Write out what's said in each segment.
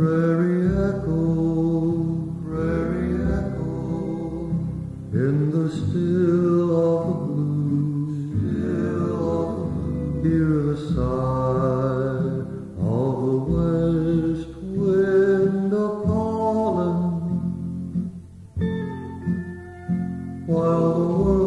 Prairie echo, prairie echo, in the still of the blue, hear the sigh of the west wind while the world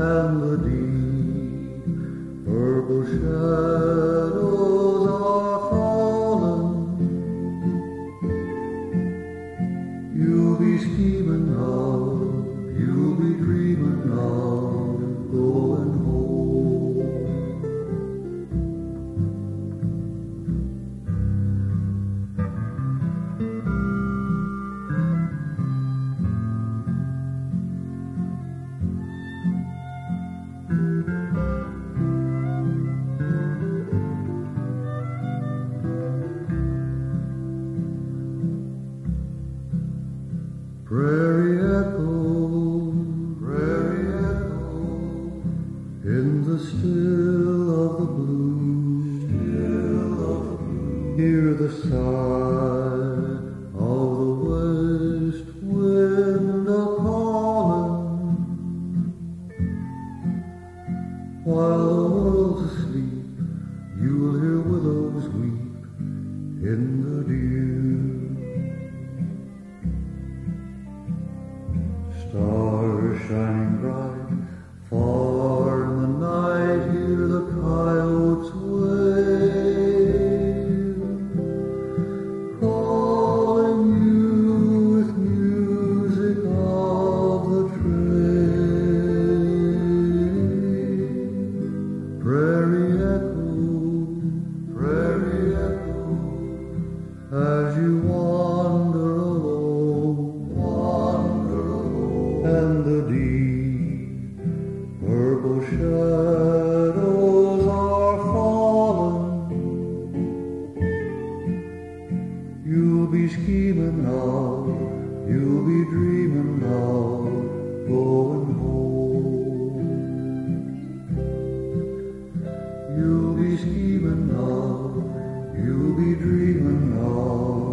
and the deep purple shadows Prairie echo, prairie echo, in the still of the blue, still of the blue, hear the sigh of the west wind a calling, while the world's asleep, you'll hear willows weep in the dew. And the deep purple shadows are falling. You'll be scheming now, you'll be dreaming now, going home. You'll be scheming now, you'll be dreaming now,